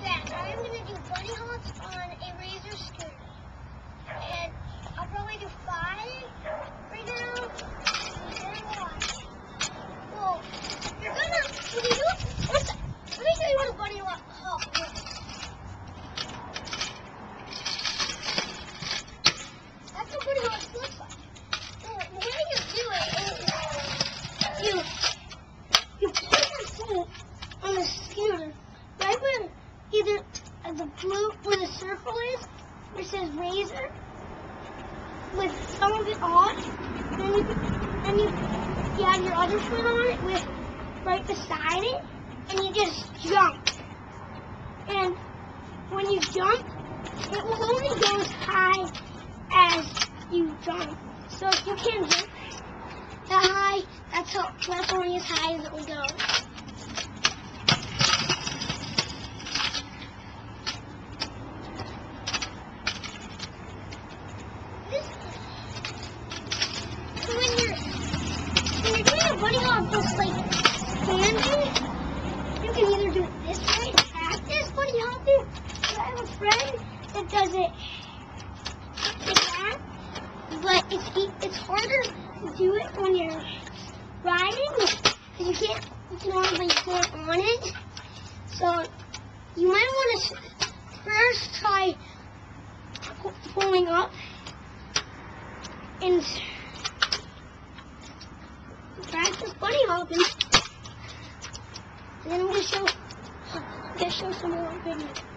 that. I'm going to do bunny hops on a Razor scooter. And I'll probably do five right now. And watch. Well, you're going to, when you do, what's, let me show you what a bunny hop is. That's what bunny hops looks like. So the way you do it is you, you put your foot on the scooter right where either uh, the blue where the circle is, where it says razor, with some of it on, then you then you, you have your other foot on it with right beside it, and you just jump. And when you jump, it will only go as high as you jump. So if you can't jump that high, that's how, that's only as high as it will go. This, so when you're a bunny hop like standing, you can either do it this way, practice bunny hopping. But I have a friend that does it like that, but it's it's harder to do it when you're riding because you can't you can only like on it. So you might want to first try pulling up and practice bunny hopping. And then I'm gonna show I'm gonna show some more videos.